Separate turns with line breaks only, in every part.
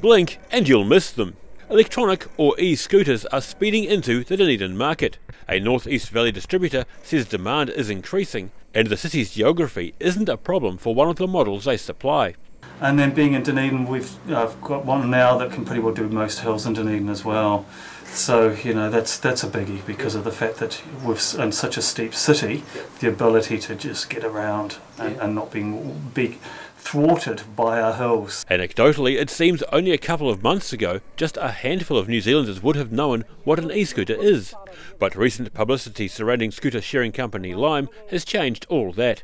Blink and you'll miss them. Electronic or e-scooters are speeding into the Dunedin market. A North East Valley distributor says demand is increasing and the city's geography isn't a problem for one of the models they supply.
And then being in Dunedin, we've uh, got one now that can pretty well do most hills in Dunedin as well. So you know that's that's a biggie because of the fact that with in such a steep city, the ability to just get around and, and not being be thwarted by our hills.
Anecdotally, it seems only a couple of months ago, just a handful of New Zealanders would have known what an e-scooter is. But recent publicity surrounding scooter sharing company Lime has changed all that.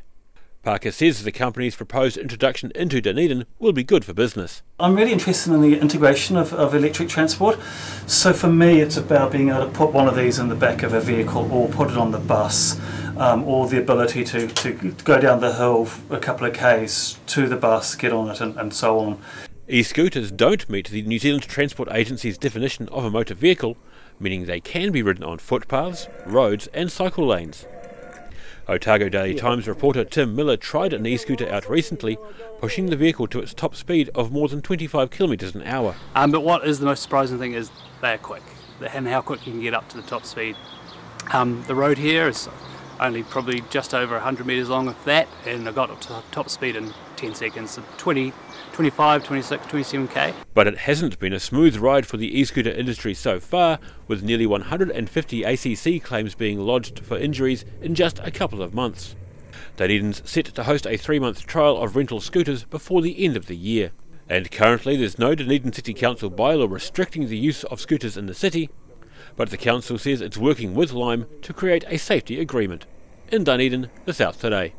Parker says the company's proposed introduction into Dunedin will be good for business.
I'm really interested in the integration of, of electric transport. So for me, it's about being able to put one of these in the back of a vehicle or put it on the bus, um, or the ability to, to go down the hill a couple of k's to the bus, get on it, and, and so on.
E-scooters don't meet the New Zealand Transport Agency's definition of a motor vehicle, meaning they can be ridden on footpaths, roads and cycle lanes. Otago Daily Times reporter Tim Miller tried an e-scooter out recently, pushing the vehicle to its top speed of more than 25 kilometres an hour.
Um, but what is the most surprising thing is they're quick, and how quick you can get up to the top speed. Um, the road here is only probably just over 100 metres long of that, and I got up to top speed in 10 seconds, so 20, 25, 26, 27k.
But it hasn't been a smooth ride for the e-scooter industry so far, with nearly 150 ACC claims being lodged for injuries in just a couple of months. Dunedin's set to host a three-month trial of rental scooters before the end of the year. And currently there's no Dunedin City Council bylaw restricting the use of scooters in the city, but the council says it's working with Lime to create a safety agreement. In Dunedin, the South Today.